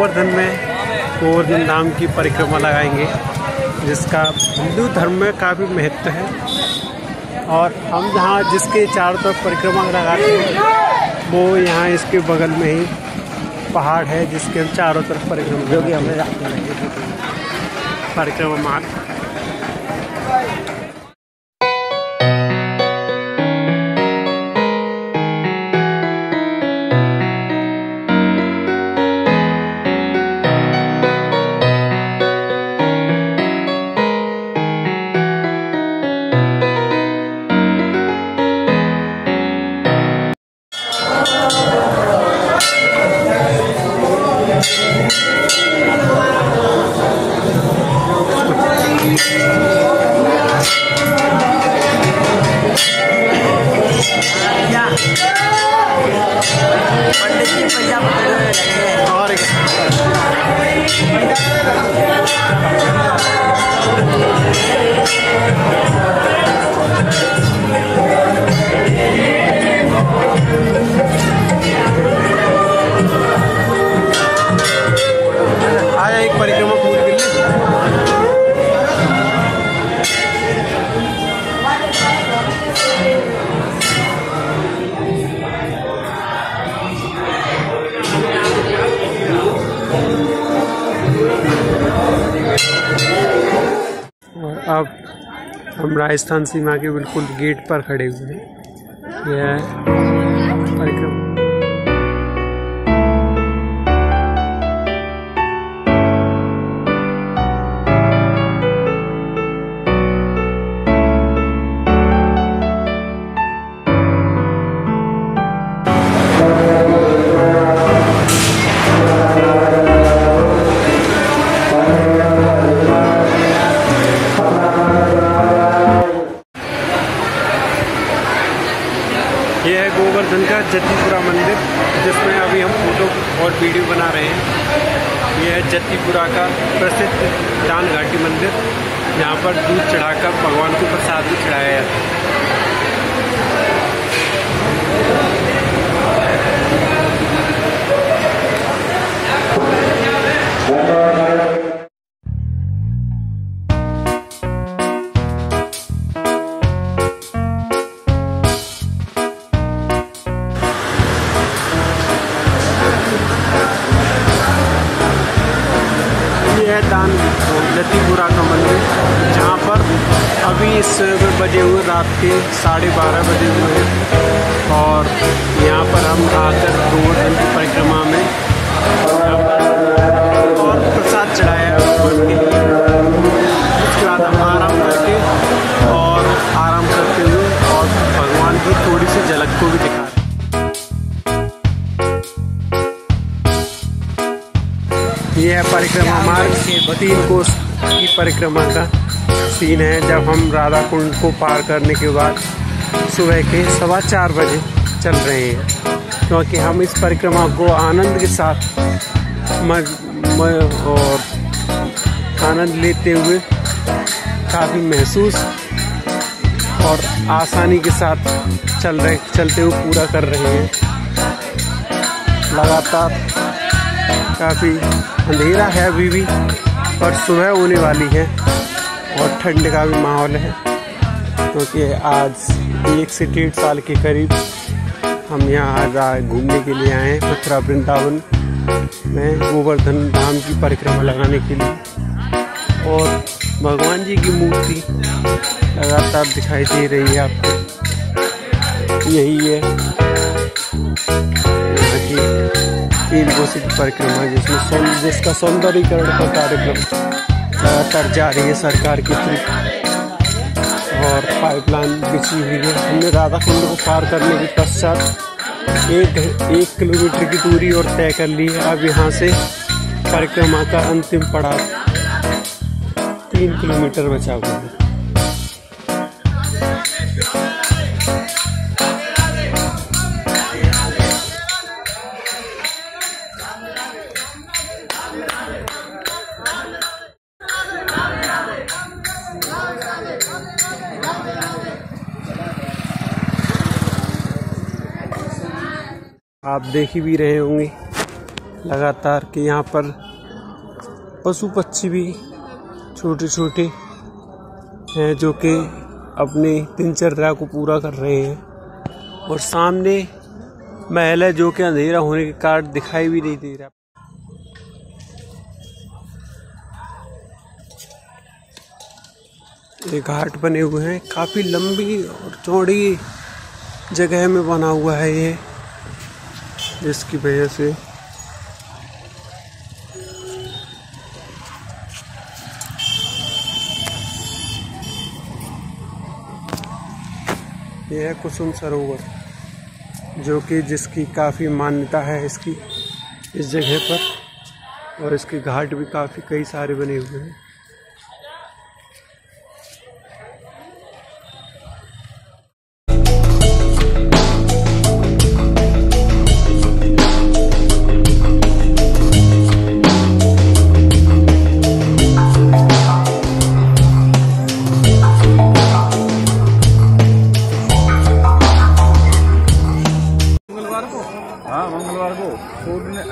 गोवर्धन में गोवर्धन धाम की परिक्रमा लगाएँगे जिसका हिंदू धर्म में काफ़ी महत्व है। और हम जहाँ जिसके चारों तरफ़ परिक्रमा लगाते हैं वो यहाँ इसके बगल में ही पहाड़ है जिसके हम चारों तरफ़ परिक्रमा जो कि हमें परिक्रमा मार्ग। पंडित जी पैसा राजस्थान सीमा के बिल्कुल गेट पर खड़े हुए हैं। यह परिक्रमा। जत्तीपुरा मंदिर, जिसमें अभी हम फ़ोटो और वीडियो बना रहे हैं। यह है जतीपुरा का प्रसिद्ध दान घाटी मंदिर। यहाँ पर दूध चढ़ाकर भगवान को प्रसाद भी चढ़ाया जाता है। दान जतीपुरा का मंदिर, जहाँ पर अभी इस बजे हुए, रात के साढ़े बारह बजे हुए और यहाँ पर हम आकर गोवर्धन की परिक्रमा में और प्रसाद चढ़ाया भगवान के लिए। उसके बाद हम आराम करके और आराम करते हुए और भगवान की थोड़ी सी झलक को भी दिखा रहे हैं। ये है परिक्रमा मार्ग तीन कोस की परिक्रमा का सीन है जब हम राधा कुंड को पार करने के बाद सुबह के सवा चार बजे चल रहे हैं क्योंकि हम इस परिक्रमा को आनंद के साथ मज, और आनंद लेते हुए काफ़ी महसूस और आसानी के साथ चल रहे चलते हुए पूरा कर रहे हैं लगातार काफ़ी अंधेरा है अभी भी, पर सुबह होने वाली है और ठंड का भी माहौल है। क्योंकि तो आज एक से डेढ़ साल के करीब हम यहाँ आज घूमने के लिए आए हैं मथुरा वृंदावन में, गोवर्धन धाम की परिक्रमा लगाने के लिए। और भगवान जी की मूर्ति लगातार दिखाई दे रही है आपको। यही है। यहाँ की तीन कोशिक परिक्रमा जिसमें सौं- जिसका सौंदर्यीकरण का कार्यक्रम लगातार जारी है सरकार के थ्रू और पाइपलाइन बिछी हुई है। हमने राधा कुंड को पार करने के पश्चात एक एक किलोमीटर की दूरी और तय कर ली है। अब यहाँ से परिक्रमा का अंतिम पड़ाव तीन किलोमीटर बचा हुआ है। आप देख ही भी रहे होंगे लगातार कि यहाँ पर पशु पक्षी भी छोटे छोटे हैं जो कि अपनी दिनचर्या को पूरा कर रहे हैं। और सामने महल है जो कि अंधेरा होने के कारण दिखाई भी नहीं दे रहा। ये घाट बने हुए हैं। काफ़ी लंबी और चौड़ी जगह में बना हुआ है ये। जिसकी वजह से। यह है कुसुम सरोवर, जो कि जिसकी काफ़ी मान्यता है इसकी, इस जगह पर, और इसके घाट भी काफ़ी, कई सारे बने हुए हैं। हाँ मंगलवार को।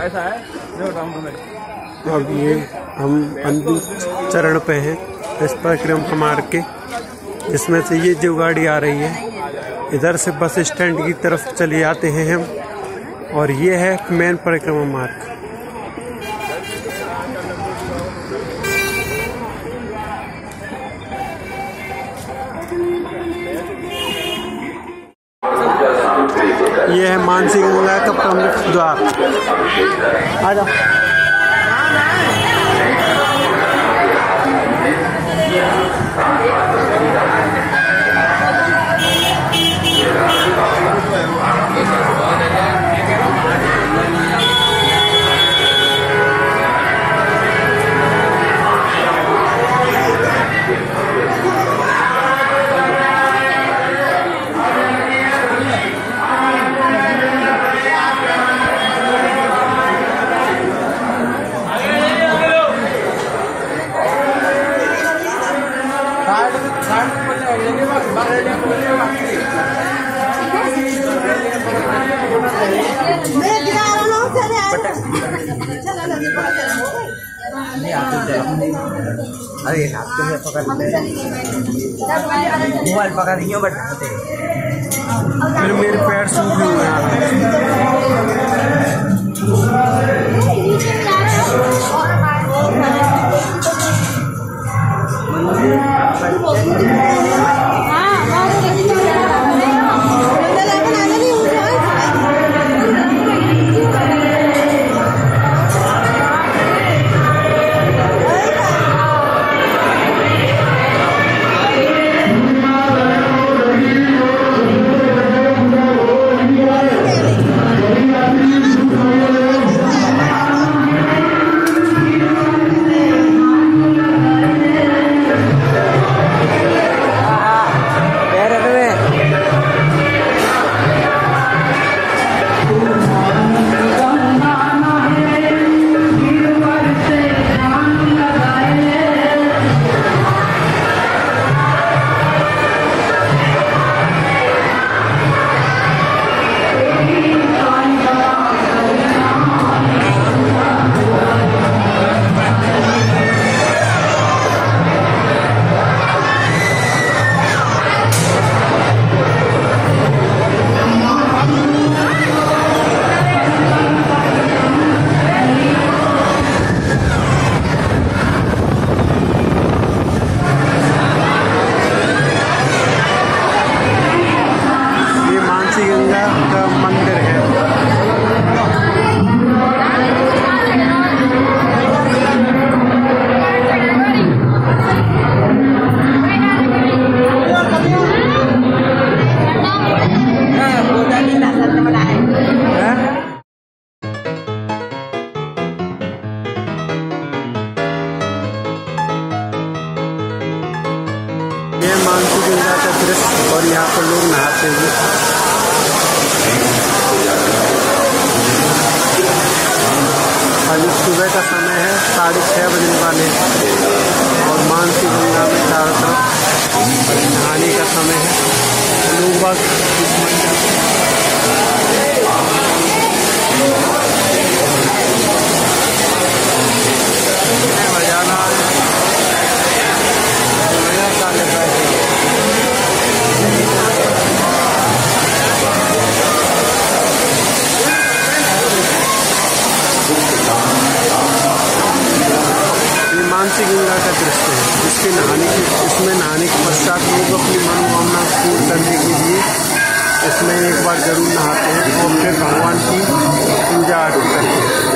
ऐसा है? जो अब ये हम अंतिम चरण पे हैं इस परिक्रमा कुमार के इसमें से ये जो गाड़ी आ रही है, इधर से बस स्टैंड की तरफ़ चले जाते हैं हम, और ये है मेन परिक्रमा मार्ग। ये है मानसी गंगा का द्वार। आ जाओ। नहीं तो अरे हाथ के लिए पकड़ ले मोबाइल पकड़ रही हो बट फिर मेरे पैर सूख गंगा का दृश्य और यहाँ पर लोग नहाते हैं। अभी सुबह का समय है साढ़े छः बजने वाले और मानसी गंगा में चारों तरफ़ नहाने का समय है लोग बस इस मंदिर शांति गंगा का दृश्य है। इसके नहाने के इसमें नहाने के पश्चात लोग अपनी मनोकामना पूर्ण करने के लिए इसमें एक बार ज़रूर नहाते हैं और फिर भगवान की पूजा आरती करते हैं।